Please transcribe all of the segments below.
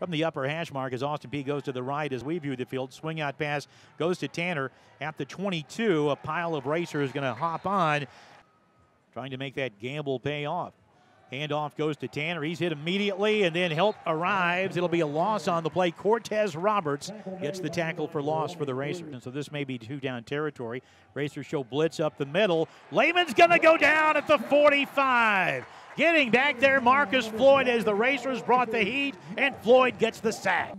from the upper hash mark as Austin Peay goes to the right as we view the field. Swing out pass goes to Tanner at the 22. A pile of racers going to hop on, trying to make that gamble pay off. Handoff goes to Tanner. He's hit immediately, and then help arrives. It'll be a loss on the play. Cortez Roberts gets the tackle for loss for the Racers. And so this may be two down territory. Racers show blitz up the middle. Lehman's going to go down at the 45. Getting back there, Marcus Floyd as the Racers brought the heat, and Floyd gets the sack.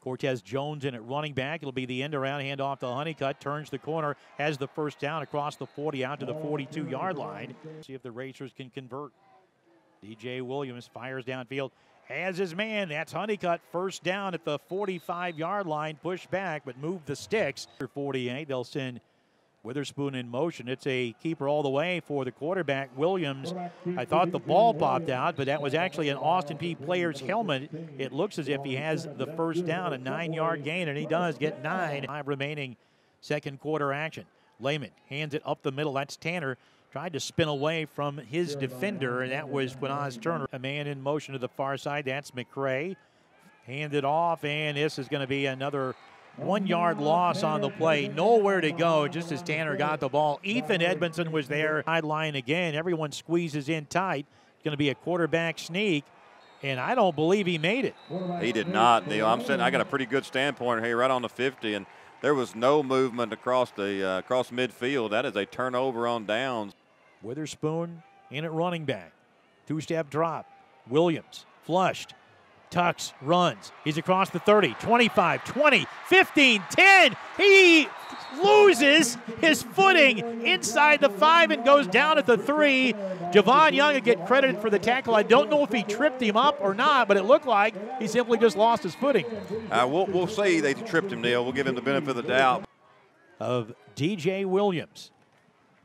Cortez Jones in at running back. It'll be the end around handoff to Honeycutt. Turns the corner, has the first down across the 40 out to the 42 yard line. See if the Racers can convert. DJ Williams fires downfield, has his man. That's Honeycutt. First down at the 45 yard line. Push back, but move the sticks. 48. They'll send Witherspoon in motion. It's a keeper all the way for the quarterback, Williams. I thought the ball popped out, but that was actually an Austin Peay player's helmet. It looks as if he has the first down, a nine yard gain, and he does get nine. Five remaining second quarter action. Lehman hands it up the middle. That's Tanner tried to spin away from his defender, and that was Quinaz Turner. A man in motion to the far side. That's McCray. Handed off, and this is going to be another one yard loss on the play. Nowhere to go just as Tanner got the ball. Ethan Edmondson was there. Sideline again. Everyone squeezes in tight. It's going to be a quarterback sneak. And I don't believe he made it. He did not, Neil. I'm sitting. I got a pretty good standpoint here, right on the 50, and there was no movement across the uh, across midfield. That is a turnover on downs. Witherspoon in at running back. Two step drop. Williams flushed. Tucks runs. He's across the 30, 25, 20, 15, 10. He loses his footing inside the five and goes down at the three. Javon Young would get credited for the tackle. I don't know if he tripped him up or not, but it looked like he simply just lost his footing. Uh, we'll, we'll see they tripped him, Neil. We'll give him the benefit of the doubt. Of DJ Williams.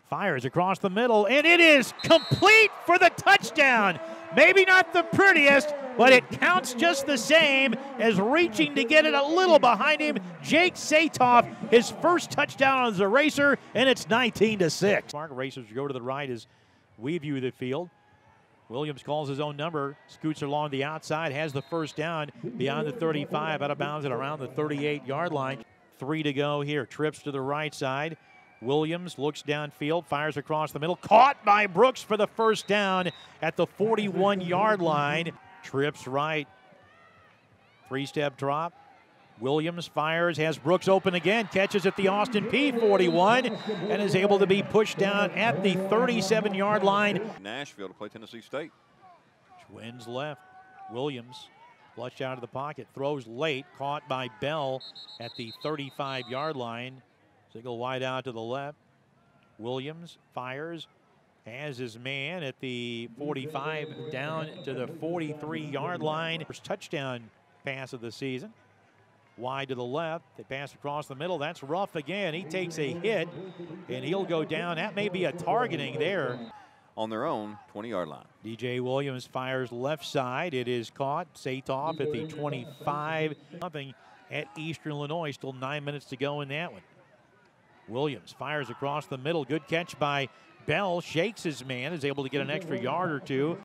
Fires across the middle, and it is complete for the touchdown. Maybe not the prettiest, but it counts just the same as reaching to get it a little behind him. Jake Satoff, his first touchdown as a racer, and it's 19 to 6. Mark racers go to the right as we view the field. Williams calls his own number, scoots along the outside, has the first down beyond the 35, out of bounds at around the 38 yard line. Three to go here. Trips to the right side. Williams looks downfield, fires across the middle, caught by Brooks for the first down at the 41 yard line. Trips right. Three step drop. Williams fires, has Brooks open again, catches at the Austin Peay 41, and is able to be pushed down at the 37 yard line. Nashville to play Tennessee State. Twins left. Williams flushed out of the pocket, throws late, caught by Bell at the 35 yard line. Single wide out to the left. Williams fires, has his man at the 45 down to the 43 yard line. First touchdown pass of the season. Wide to the left. They pass across the middle. That's rough again. He takes a hit and he'll go down. That may be a targeting there. On their own 20 yard line. DJ Williams fires left side. It is caught. Satoff at the 25. Nothing at Eastern Illinois. Still nine minutes to go in that one. Williams fires across the middle. Good catch by Bell. Shakes his man. Is able to get an extra yard or two.